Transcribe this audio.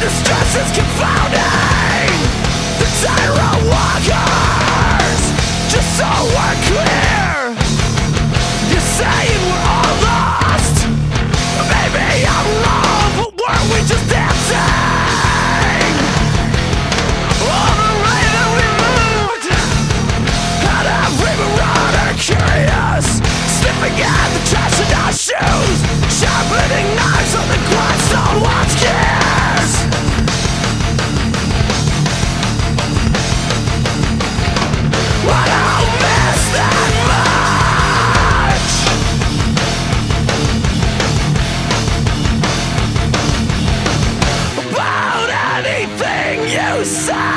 distress is confounding. The tyrant walker. side.